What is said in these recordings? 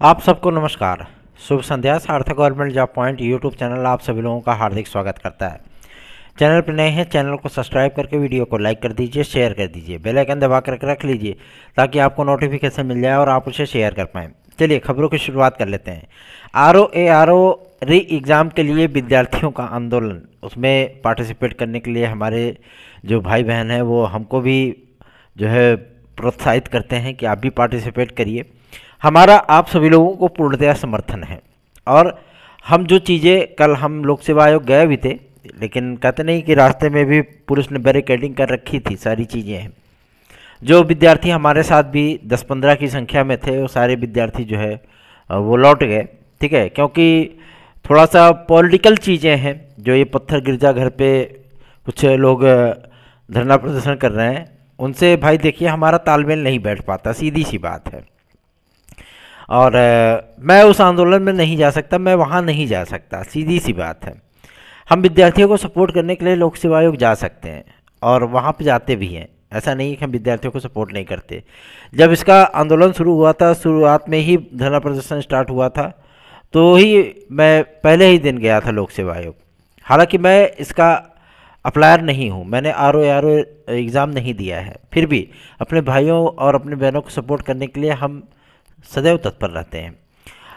आप सबको नमस्कार। शुभ संध्या, Sarthak government job point YouTube channel आप सभी लोगों का हार्दिक स्वागत करता है। चैनल पर नए हैं, चैनल को सब्सक्राइब करके वीडियो को लाइक कर दीजिए शेयर कर दीजिए, बेल आइकन दबा कर रख लीजिए, ताकि आपको नोटिफिकेशन मिल जाए और आप उसे शेयर कर पाएँ। चलिए, खबरों की शुरुआत कर लेते हैं। R O A R O री एग्ज़ाम के लिए विद्यार्थियों का आंदोलन। उसमें पार्टिसिपेट करने के लिए हमारे जो भाई बहन हैं, वो हमको भी जो है प्रोत्साहित करते हैं कि आप भी पार्टिसिपेट करिए। हमारा आप सभी लोगों को पूर्णतया समर्थन है। और हम जो चीज़ें कल हम लोक सेवा आयोग गए भी थे, लेकिन कहते नहीं कि रास्ते में भी पुलिस ने बैरिकेडिंग कर रखी थी, सारी चीज़ें हैं। जो विद्यार्थी हमारे साथ भी 10-15 की संख्या में थे, वो सारे विद्यार्थी जो है, वो लौट गए, ठीक है? क्योंकि थोड़ा सा पॉलिटिकल चीज़ें हैं, जो ये पत्थर गिरजा घर पे कुछ लोग धरना प्रदर्शन कर रहे हैं, उनसे भाई देखिए, हमारा तालमेल नहीं बैठ पाता, सीधी सी बात है। और मैं उस आंदोलन में नहीं जा सकता, मैं वहाँ नहीं जा सकता, सीधी सी बात है। हम विद्यार्थियों को सपोर्ट करने के लिए लोक सेवा आयोग जा सकते हैं और वहाँ पर जाते भी हैं। ऐसा नहीं है कि हम विद्यार्थियों को सपोर्ट नहीं करते। जब इसका आंदोलन शुरू हुआ था, शुरुआत में ही धरना प्रदर्शन स्टार्ट हुआ था तो ही मैं पहले ही दिन गया था लोक सेवा आयोग। हालाँकि मैं इसका अप्लायर नहीं हूँ, मैंने R O R O exam नहीं दिया है। फिर भी अपने भाइयों और अपने बहनों को सपोर्ट करने के लिए हम सदैव तत्पर रहते हैं।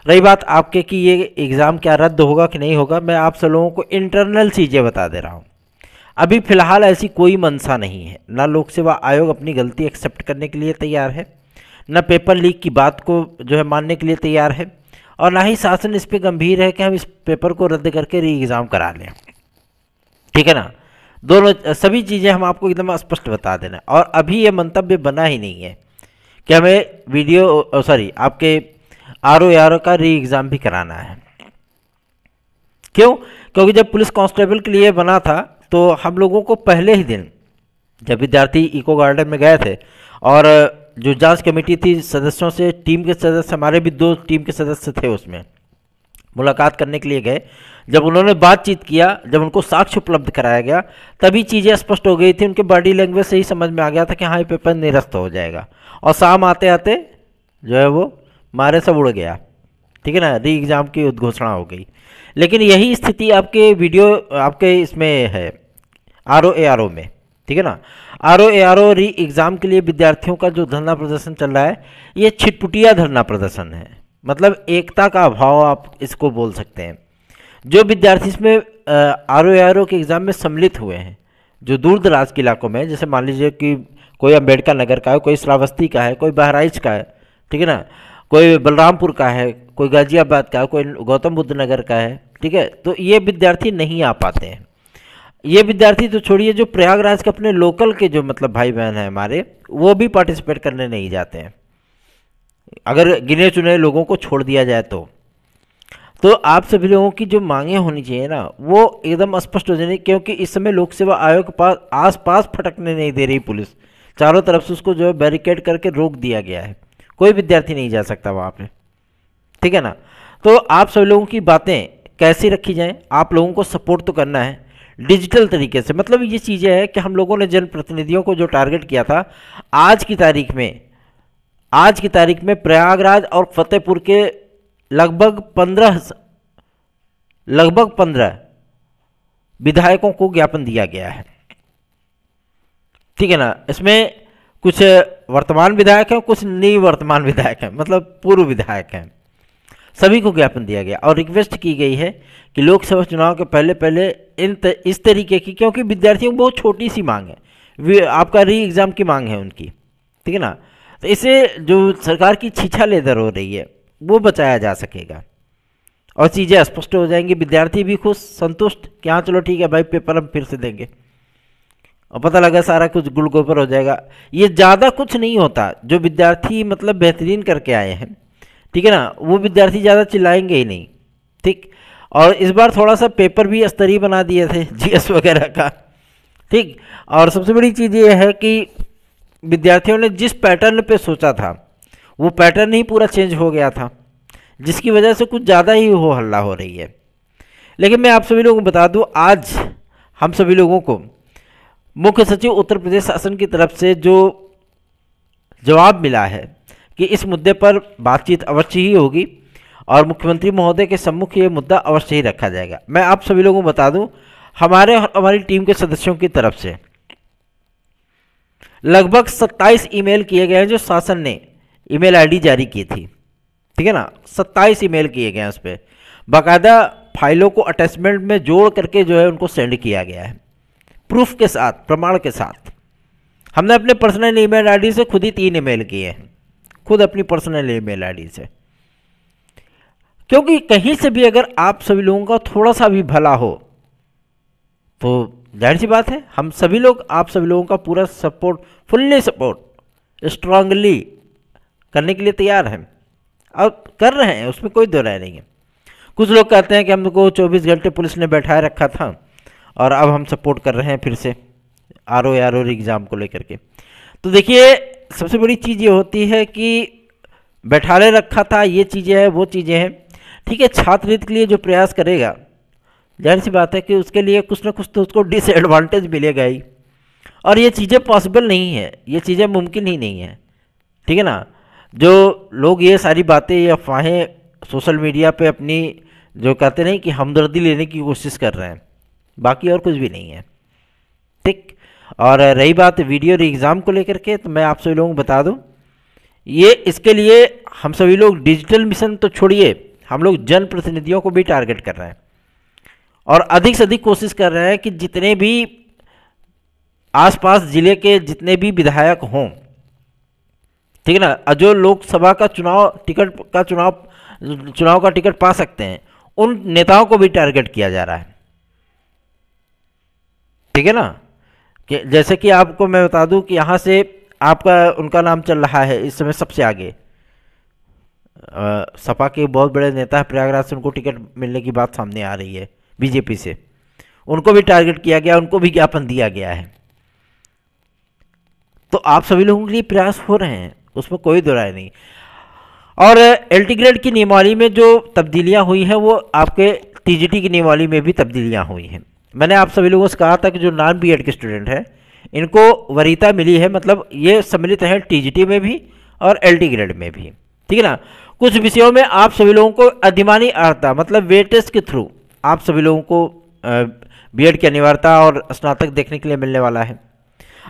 रही बात आपके कि ये एग्ज़ाम क्या रद्द होगा कि नहीं होगा, मैं आप सब लोगों को इंटरनल चीज़ें बता दे रहा हूँ। अभी फ़िलहाल ऐसी कोई मंशा नहीं है। ना लोक सेवा आयोग अपनी गलती एक्सेप्ट करने के लिए तैयार है, न पेपर लीक की बात को जो है मानने के लिए तैयार है, और ना ही शासन इस पर गंभीर है कि हम इस पेपर को रद्द करके री एग्ज़ाम करा लें। ठीक है ना? दोनों, सभी चीज़ें हम आपको एकदम स्पष्ट बता देना और अभी ये मंतव्य बना ही नहीं है। कि हमें वीडियो सॉरी आपके आर ओ आर का री एग्ज़ाम भी कराना है। क्यों? क्योंकि जब पुलिस कांस्टेबल के लिए बना था तो हम लोगों को पहले ही दिन जब विद्यार्थी इको गार्डन में गए थे, और जो जाँच कमेटी थी, सदस्यों से, टीम के सदस्य, हमारे भी दो टीम के सदस्य थे उसमें मुलाकात करने के लिए गए। जब उन्होंने बातचीत किया, जब उनको साक्ष्य उपलब्ध कराया गया, तभी चीज़ें स्पष्ट हो गई थी। उनके बॉडी लैंग्वेज से ही समझ में आ गया था कि हाँ ये पेपर निरस्त हो जाएगा। और शाम आते आते जो है वो मारे से उड़ गया। ठीक है ना? री एग्ज़ाम की उद्घोषणा हो गई। लेकिन यही स्थिति आपके वीडियो, आपके इसमें है, R O A R O में। ठीक है ना? R O A R O री एग्ज़ाम के लिए विद्यार्थियों का जो धरना प्रदर्शन चल रहा है, ये छिटपुटिया धरना प्रदर्शन है। मतलब एकता का अभाव आप इसको बोल सकते हैं। जो विद्यार्थी इसमें आर ओ आर ओ के एग्ज़ाम में सम्मिलित हुए हैं, जो दूर दराज के इलाकों में जैसे मान लीजिए कि कोई अंबेडकर नगर का है, कोई श्रावस्ती का है, कोई बहराइच का है, ठीक है ना? कोई बलरामपुर का है, कोई गाजियाबाद का है, कोई गौतम बुद्ध नगर का है, ठीक है? तो ये विद्यार्थी नहीं आ पाते हैं। ये विद्यार्थी तो छोड़िए, जो प्रयागराज के अपने लोकल के जो मतलब भाई बहन हैं हमारे, वो भी पार्टिसिपेट करने नहीं जाते हैं। अगर गिने चुने लोगों को छोड़ दिया जाए तो। तो आप सभी लोगों की जो मांगे होनी चाहिए ना, वो एकदम स्पष्ट हो जानी क्योंकि इस समय लोक सेवा आयोग के पास आस पास फटकने नहीं दे रही पुलिस। चारों तरफ़ से उसको जो है बैरिकेड करके रोक दिया गया है। कोई विद्यार्थी नहीं जा सकता वहाँ पे। ठीक है ना? तो आप सभी लोगों की बातें कैसी रखी जाएँ? आप लोगों को सपोर्ट तो करना है। डिजिटल तरीके से। मतलब ये चीज़ें हैं कि हम लोगों ने जनप्रतिनिधियों को जो टारगेट किया था, आज की तारीख में आज की तारीख में प्रयागराज और फतेहपुर के लगभग पंद्रह लगभग पंद्रह विधायकों को ज्ञापन दिया गया है। ठीक है ना? इसमें कुछ वर्तमान विधायक हैं कुछ निवर्तमान विधायक हैं मतलब पूर्व विधायक हैं। सभी को ज्ञापन दिया गया और रिक्वेस्ट की गई है कि लोकसभा चुनाव के पहले पहले इन त, इस तरीके की क्योंकि विद्यार्थियों को बहुत छोटी सी मांग है। आपका री एग्ज़ाम की मांग है उनकी। ठीक है ना? तो इसे जो सरकार की छीछा लेदर हो रही है, वो बचाया जा सकेगा। और चीज़ें स्पष्ट हो जाएँगी, विद्यार्थी भी खुश, संतुष्ट, कि हाँ चलो ठीक है भाई, पेपर हम फिर से देंगे। और पता लगा सारा कुछ गुड़ गोबर हो जाएगा। ये ज़्यादा कुछ नहीं होता, जो विद्यार्थी मतलब बेहतरीन करके आए हैं। ठीक है ना? वो विद्यार्थी ज़्यादा चिल्लाएँगे ही नहीं। ठीक? और इस बार थोड़ा सा पेपर भी स्तरीय बना दिए थे, जीएस वगैरह का। ठीक? और सबसे बड़ी चीज़ ये है कि विद्यार्थियों ने जिस पैटर्न पे सोचा था, वो पैटर्न ही पूरा चेंज हो गया था, जिसकी वजह से कुछ ज़्यादा ही हो हल्ला हो रही है। लेकिन मैं आप सभी लोगों को बता दूँ, आज हम सभी लोगों को मुख्य सचिव उत्तर प्रदेश शासन की तरफ़ से जो जवाब मिला है कि इस मुद्दे पर बातचीत अवश्य ही होगी और मुख्यमंत्री महोदय के सम्मुख ये मुद्दा अवश्य ही रखा जाएगा। मैं आप सभी लोगों को बता दूँ, हमारे और हमारी टीम के सदस्यों की तरफ़ से लगभग 27 ईमेल किए गए हैं जो शासन ने ईमेल आईडी जारी की थी। ठीक है ना? 27 ईमेल किए गए हैं उस पर बाकायदा फाइलों को अटैचमेंट में जोड़ करके जो है उनको सेंड किया गया है। प्रूफ के साथ, प्रमाण के साथ। हमने अपने पर्सनल ईमेल आईडी से खुद ही तीन ईमेल किए हैं। खुद अपनी पर्सनल ईमेल आईडी से। क्योंकि कहीं से भी अगर आप सभी लोगों का थोड़ा सा भी भला हो तो ज़ाहिर सी बात है, हम सभी लोग, आप सभी लोगों का पूरा सपोर्ट, फुल्ली सपोर्ट स्ट्रांगली करने के लिए तैयार हैं। और कर रहे हैं, उसमें कोई दो राय नहीं है। कुछ लोग कहते हैं कि हमको 24 घंटे पुलिस ने बैठाए रखा था, और अब हम सपोर्ट कर रहे हैं फिर से, R O R O exam को लेकर के। तो देखिए, सबसे बड़ी चीज़ ये होती है कि बैठाले रखा था, ये चीज़ें हैं, वो चीज़ें हैं। ठीक है छात्र हित के लिए जो प्रयास करेगा ज़ाहिर सी बात है कि उसके लिए कुछ ना कुछ तो उसको डिसएडवांटेज मिलेगा ही। और ये चीज़ें पॉसिबल नहीं है, ये चीज़ें मुमकिन ही नहीं है। ठीक है ना? जो लोग ये सारी बातें ये अफवाहें सोशल मीडिया पे अपनी जो कहते नहीं कि हमदर्दी लेने की कोशिश कर रहे हैं, बाकी और कुछ भी नहीं है। ठीक? और रही बात वीडियो एग्ज़ाम को लेकर के तो मैं आप सभी लोगों को बता दूँ, ये इसके लिए हम सभी लोग डिजिटल मिशन तो छोड़िए, हम लोग जनप्रतिनिधियों को भी टारगेट कर रहे हैं। और अधिक से अधिक कोशिश कर रहे हैं कि जितने भी आसपास ज़िले के जितने भी विधायक हों, ठीक है ना जो लोकसभा का चुनाव, टिकट का चुनाव चुनाव का टिकट पा सकते हैं, उन नेताओं को भी टारगेट किया जा रहा है। ठीक है ना? कि जैसे कि आपको मैं बता दूँ कि यहाँ से आपका, उनका नाम चल रहा है, इस समय सबसे आगे। सपा के बहुत बड़े नेता है, प्रयागराज से उनको टिकट मिलने की बात सामने आ रही है। बीजेपी से। उनको भी टारगेट किया गया, उनको भी ज्ञापन दिया गया है। तो आप सभी लोगों के लिए प्रयास हो रहे हैं, उसमें कोई दो राय नहीं। और एलटी ग्रेड की नियमावली में जो तब्दीलियाँ हुई हैं, वो आपके टीजीटी की नियमावली में भी तब्दीलियाँ हुई हैं। मैंने आप सभी लोगों से कहा था कि जो नॉन बी के स्टूडेंट हैं, इनको वरीता मिली है मतलब ये सम्मिलित है टी में भी और एलटी ग्रेड में भी। ठीक है ना? कुछ विषयों में आप सभी लोगों को अधिमानी अर्हता मतलब वेटेज के थ्रू आप सभी लोगों को बीएड की अनिवार्यता और स्नातक देखने के लिए मिलने वाला है।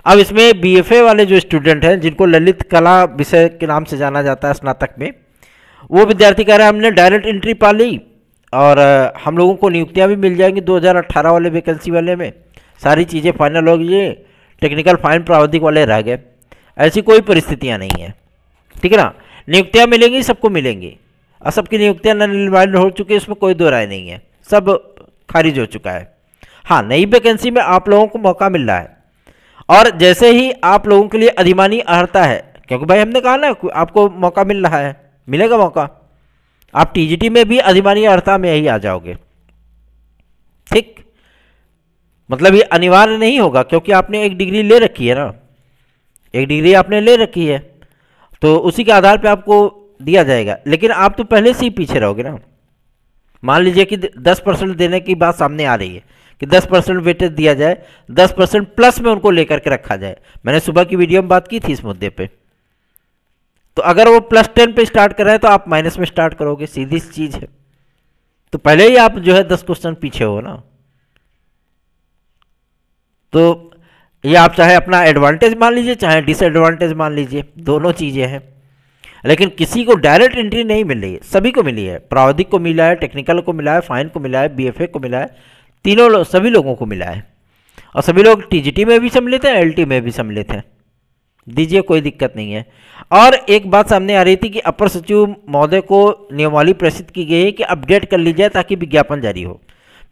अब इसमें बीएफए वाले जो स्टूडेंट हैं, जिनको ललित कला विषय के नाम से जाना जाता है स्नातक में, वो विद्यार्थी कह रहे हैं, हमने डायरेक्ट एंट्री पा ली और हम लोगों को नियुक्तियाँ भी मिल जाएँगी 2018 वाले वैकेंसी वाले में। सारी चीज़ें फाइनल हो गई टेक्निकल फाइन प्रावधिक वाले रह गए। ऐसी कोई परिस्थितियाँ नहीं है। ठीक है ना? नियुक्तियाँ मिलेंगी, सबको मिलेंगी। और सबकी नियुक्तियाँ नन हो चुकी है इसमें कोई दो राय नहीं है। सब खारिज हो चुका है। हाँ नई वैकेंसी में आप लोगों को मौका मिल रहा है। और जैसे ही आप लोगों के लिए अधिमानी अर्हता है, क्योंकि भाई हमने कहा ना आपको मौका मिल रहा है, मिलेगा मौका। आप टीजीटी में भी अधिमानी अर्हता में ही आ जाओगे। ठीक? मतलब ये अनिवार्य नहीं होगा, क्योंकि आपने एक डिग्री ले रखी है ना। एक डिग्री आपने ले रखी है तो उसी के आधार पे आपको दिया जाएगा। लेकिन आप तो पहले से ही पीछे रहोगे ना। मान लीजिए कि 10 परसेंट देने की बात सामने आ रही है, कि 10 परसेंट वेटेज दिया जाए 10 परसेंट प्लस में उनको लेकर के रखा जाए। मैंने सुबह की वीडियो में बात की थी इस मुद्दे पे। तो अगर वो प्लस टेन पे स्टार्ट कर रहे हैं तो आप माइनस में स्टार्ट करोगे, सीधी चीज़ है। तो पहले ही आप जो है दस क्वेश्चन पीछे हो ना। तो ये आप चाहे अपना एडवांटेज मान लीजिए, चाहे डिसएडवांटेज मान लीजिए, दोनों चीज़ें हैं। लेकिन किसी को डायरेक्ट एंट्री नहीं मिल। रही है सभी को मिली है। प्रावधिक को मिला है टेक्निकल को मिला है फाइन को मिला है बीएफए को मिला है तीनों लो, सभी लोगों को मिला है। और सभी लोग टीजीटी में भी सम्मिलित हैं एलटी में भी सम्मिलित हैं। दीजिए कोई दिक्कत नहीं है। और एक बात सामने आ रही थी कि अपर सचिव महोदय को नियमावली प्रेषित की गई है कि अपडेट कर ली जाए ताकि विज्ञापन जारी हो।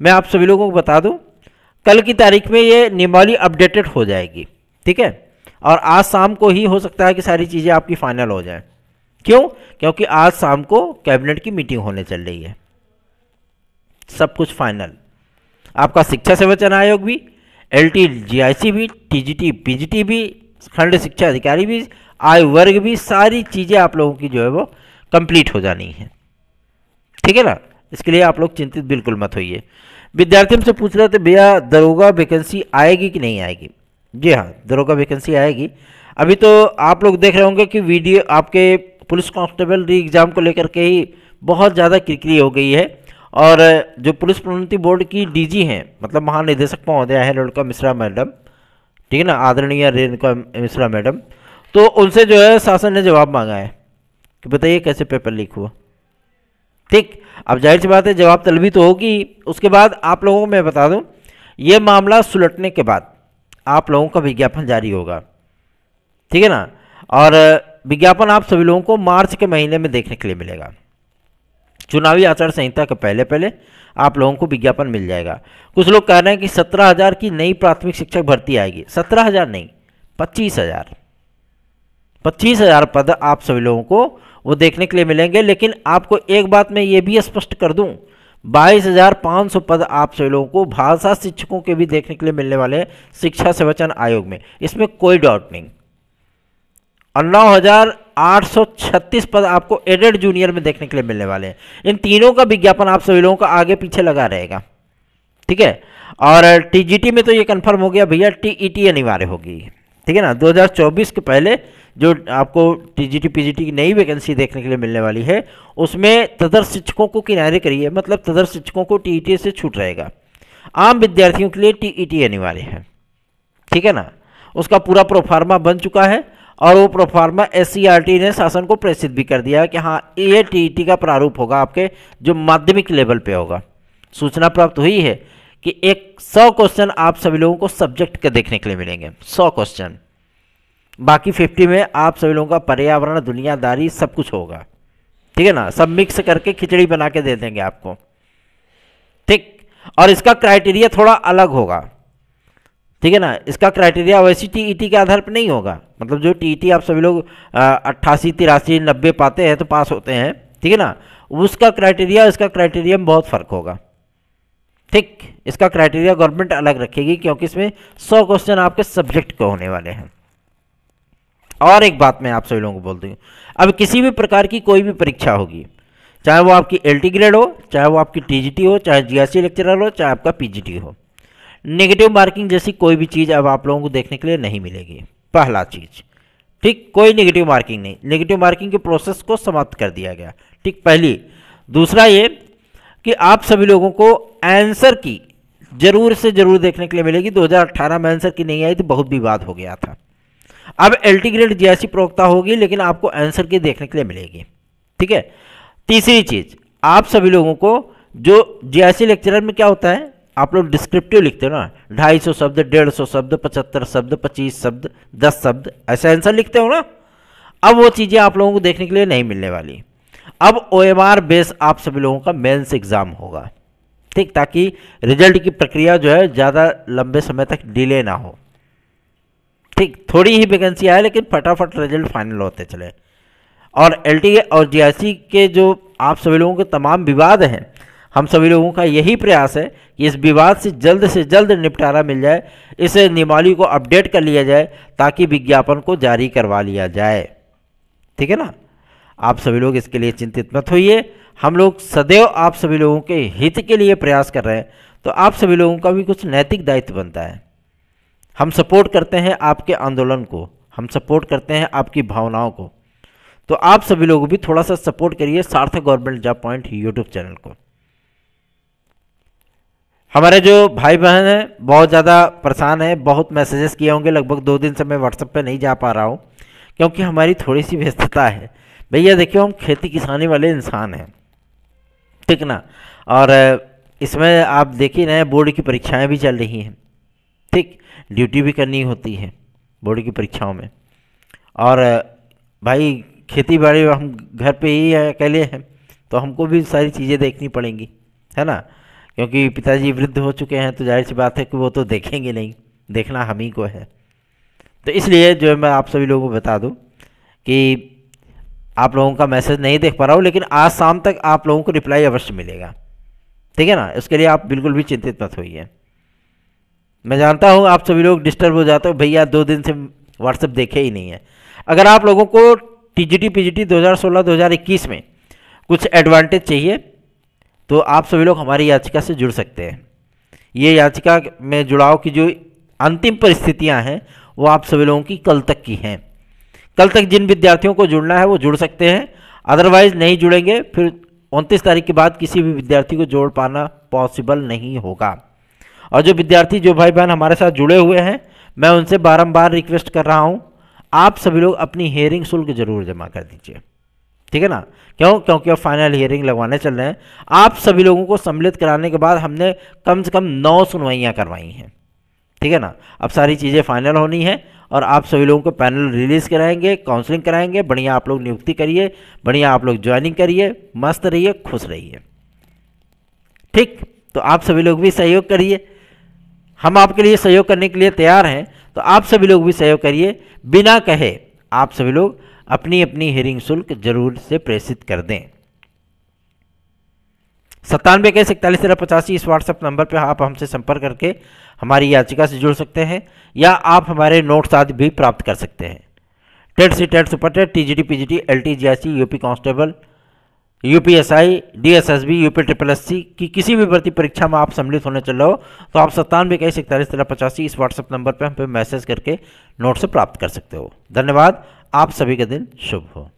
मैं आप सभी लोगों को बता दूँ कल की तारीख में ये नियमावली अपडेटेड हो जाएगी। ठीक है? और आज शाम को ही हो सकता है कि सारी चीज़ें आपकी फाइनल हो जाए। क्यों? क्योंकि आज शाम को कैबिनेट की मीटिंग होने चल रही है। सब कुछ फाइनल आपका शिक्षा सेवचन आयोग भी एल टी भी टी पीजीटी भी, खंड शिक्षा अधिकारी भी, आय वर्ग भी, सारी चीज़ें आप लोगों की जो है वो कंप्लीट हो जानी है। ठीक है ना? इसके लिए आप लोग चिंतित बिल्कुल मत होइए। विद्यार्थी हमसे पूछ रहे थे, भैया, दरोगा वैकेंसी आएगी कि नहीं आएगी? जी हाँ दरोगा वैकेंसी आएगी। अभी तो आप लोग देख रहे होंगे कि वीडियो, आपके पुलिस कांस्टेबल री एग्ज़ाम को लेकर के ही बहुत ज़्यादा किरकिरी हो गई है। और जो पुलिस प्रोन्नति बोर्ड की डीजी हैं मतलब महानिदेशक महोदया है रेणुका मिश्रा मैडम, ठीक है ना, आदरणीय रेणुका मिश्रा मैडम तो उनसे जो है शासन ने जवाब मांगा है कि बताइए कैसे पेपर लीक हुआ। ठीक, अब ज़ाहिर सी बात है, जवाब तलबी तो होगी। उसके बाद आप लोगों को मैं बता दूँ, ये मामला सुलटने के बाद आप लोगों का विज्ञापन जारी होगा। ठीक है ना? और विज्ञापन आप सभी लोगों को मार्च के महीने में देखने के लिए मिलेगा। चुनावी आचार संहिता के पहले पहले आप लोगों को विज्ञापन मिल जाएगा। कुछ लोग कह रहे हैं कि सत्रह हज़ार की नई प्राथमिक शिक्षक भर्ती आएगी। सत्रह हज़ार नहीं, पच्चीस हज़ार। पच्चीस हज़ार पद आप सभी लोगों को वो देखने के लिए मिलेंगे, लेकिन आपको एक बात मैं ये भी स्पष्ट कर दूँ, बाईस हज़ार पाँच सौ पद आप सभी लोगों को भाषा शिक्षकों के भी देखने के लिए मिलने वाले शिक्षा सेवचन आयोग में। इसमें कोई डाउट नहीं। और नौ हज़ार आठ सौ छत्तीस पद आपको एडेड जूनियर में देखने के लिए मिलने वाले हैं। इन तीनों का विज्ञापन आप सभी लोगों का आगे पीछे लगा रहेगा। ठीक है? और टीजीटी में तो ये कंफर्म हो गया भैया टीईटी अनिवार्य होगी। ठीक है ना? 2024 के पहले जो आपको टीजीटी पीजीटी की नई वैकेंसी देखने के लिए मिलने वाली है, उसमें तदर शिक्षकों को किनारे करिए मतलब तदर शिक्षकों को टीईटी से छूट रहेगा। आम विद्यार्थियों के लिए टीईटी अनिवार्य है। ठीक है ना? उसका पूरा प्रोफार्मा बन चुका है। और वो प्रोफार्मा एस ने शासन को प्रेषित भी कर दिया कि हाँ ए टी का प्रारूप होगा आपके, जो माध्यमिक लेवल पे होगा। सूचना प्राप्त हुई है कि एक सौ क्वेश्चन आप सभी लोगों को सब्जेक्ट के देखने के लिए मिलेंगे। सौ क्वेश्चन बाकी फिफ्टी में आप सभी लोगों का पर्यावरण, दुनियादारी सब कुछ होगा। ठीक है ना? सब मिक्स करके खिचड़ी बना के दे देंगे आपको। ठीक? और इसका क्राइटेरिया थोड़ा अलग होगा। ठीक है ना? इसका क्राइटेरिया वैसी टीईटी के आधार पर नहीं होगा। मतलब जो टीईटी आप सभी लोग अट्ठासी, तिरासी, नब्बे पाते हैं तो पास होते हैं, ठीक है ना? उसका क्राइटेरिया इसका क्राइटेरिया में बहुत फ़र्क होगा। ठीक? इसका क्राइटेरिया गवर्नमेंट अलग रखेगी क्योंकि इसमें सौ क्वेश्चन आपके सब्जेक्ट के होने वाले हैं। और एक बात मैं आप सभी लोगों को बोल दूँ अब किसी भी प्रकार की कोई भी परीक्षा होगी, चाहे वो आपकी एलटी ग्रेड हो, चाहे वो आपकी टीजीटी हो, चाहे जी लेक्चरर हो, चाहे आपका पीजीटी हो नेगेटिव मार्किंग जैसी कोई भी चीज़ अब आप लोगों को देखने के लिए नहीं मिलेगी। पहला चीज़। ठीक, कोई नेगेटिव मार्किंग नहीं। नेगेटिव मार्किंग के प्रोसेस को समाप्त कर दिया गया। ठीक, पहली। दूसरा ये कि आप सभी लोगों को आंसर की ज़रूर से ज़रूर देखने के लिए मिलेगी। 2018 में आंसर की नहीं आई तो बहुत विवाद हो गया था। अब एल टी ग्रेड जैसी प्रवक्ता होगी, लेकिन आपको आंसर की देखने के लिए मिलेगी। ठीक है? तीसरी चीज़। आप सभी लोगों को जो जीआईसी लेक्चरर में क्या होता है? आप लोग डिस्क्रिप्टिव लिखते हो ना, ढाई सौ शब्द, डेढ़ सौ शब्द, पचहत्तर शब्द, पच्चीस शब्द, दस शब्द, ऐसे आंसर लिखते हो ना? अब वो चीज़ें आप लोगों को देखने के लिए नहीं मिलने वाली। अब ओ एम आर बेस आप सभी लोगों का मेंस एग्ज़ाम होगा, ठीक, ताकि रिज़ल्ट की प्रक्रिया जो है ज़्यादा लंबे समय तक डिले ना हो। ठीक, थोड़ी ही वैकेंसी आए लेकिन फटाफट रिज़ल्ट फाइनल होते चले। और एलटीए और जी के जो आप सभी लोगों के तमाम विवाद हैं हम सभी लोगों का यही प्रयास है कि इस विवाद से जल्द से जल्द निपटारा मिल जाए, इस नियमावली को अपडेट कर लिया जाए ताकि विज्ञापन को जारी करवा लिया जाए। ठीक है ना? आप सभी लोग इसके लिए चिंतित मत होइए। हम लोग सदैव आप सभी लोगों के हित के लिए प्रयास कर रहे हैं। तो आप सभी लोगों का भी कुछ नैतिक दायित्व बनता है। हम सपोर्ट करते हैं आपके आंदोलन को। हम सपोर्ट करते हैं आपकी भावनाओं को। तो आप सभी लोग भी थोड़ा सा सपोर्ट करिए Sarthak government job point YouTube channel को। हमारे जो भाई बहन हैं, बहुत ज़्यादा परेशान हैं, बहुत मैसेजेस किए होंगे, लगभग दो दिन से मैं व्हाट्सएप पे नहीं जा पा रहा हूँ, क्योंकि हमारी थोड़ी सी व्यस्तता है। भैया, देखिए, हम खेती किसानी वाले इंसान हैं, ठीक ना? और इसमें आप देखिए, नए बोर्ड की परीक्षाएँ भी चल रही हैं, ठीक? ड्यूटी भी करनी होती है बोर्ड की परीक्षाओं में। और भाई, खेती बाड़ी हम घर पे ही अकेले हैं तो हमको भी सारी चीज़ें देखनी पड़ेंगी, है ना? क्योंकि पिताजी वृद्ध हो चुके हैं तो ज़ाहिर सी बात है कि वो तो देखेंगे नहीं। देखना हम ही को है। तो इसलिए जो मैं आप सभी लोगों को बता दूँ कि आप लोगों का मैसेज नहीं देख पा रहा हूँ, लेकिन आज शाम तक आप लोगों को रिप्लाई अवश्य मिलेगा। ठीक है ना? इसके लिए आप बिल्कुल भी चिंतित मत होइए। मैं जानता हूँ आप सभी लोग डिस्टर्ब हो जाते हो, भैया दो दिन से व्हाट्सएप देखे ही नहीं है। अगर आप लोगों को T G T P G T दो में कुछ एडवांटेज चाहिए तो आप सभी लोग हमारी याचिका से जुड़ सकते हैं। ये याचिका में जुड़ाव की जो अंतिम परिस्थितियाँ हैं, वो आप सभी लोगों की कल तक की हैं। कल तक जिन विद्यार्थियों को जुड़ना है, वो जुड़ सकते हैं। अदरवाइज़ नहीं जुड़ेंगे, फिर उनतीस तारीख के बाद किसी भी विद्यार्थी को जोड़ पाना पॉसिबल नहीं होगा। और जो विद्यार्थी, जो भाई बहन हमारे साथ जुड़े हुए हैं, मैं उनसे बारंबार रिक्वेस्ट कर रहा हूँ, आप सभी लोग अपनी हेयरिंग शुल्क ज़रूर जमा कर दीजिए। ठीक है ना? क्यों? क्योंकि अब फाइनल हियरिंग लगवाने चल रहे हैं। आप सभी लोगों को सम्मिलित कराने के बाद हमने कम से कम नौ सुनवाइयाँ करवाई हैं। ठीक है ना? अब सारी चीज़ें फाइनल होनी है और आप सभी लोगों को पैनल रिलीज़ कराएँगे काउंसलिंग कराएँगे, बढ़िया आप लोग नियुक्ति करिए, बढ़िया आप लोग ज्वाइनिंग करिए, मस्त रहिए, खुश रहिए। ठीक? तो आप सभी लोग भी सहयोग करिए। हम आपके लिए सहयोग करने के लिए तैयार हैं। तो आप सभी लोग भी सहयोग करिए। बिना कहे आप सभी लोग अपनी अपनी हियरिंग शुल्क ज़रूर से प्रेषित कर दें। सत्तानवे इक्कीस इकतालीस तेरह पचासी इस व्हाट्सएप नंबर पर आप हमसे संपर्क करके हमारी याचिका से जुड़ सकते हैं या आप हमारे नोट्स आदि भी प्राप्त कर सकते हैं। TET C TET super TET T G T P G T L T G I C UP constable UPSI DSSB UP triple S C की किसी भी भर्ती परीक्षा में आप सम्मिलित होने चल रहे हो तो आप सत्तानवे इक्कीस इकतालीस तेरह पचासी इस व्हाट्सएप नंबर पर हम मैसेज करके नोट से प्राप्त कर सकते हो। धन्यवाद, आप सभी का दिन शुभ हो।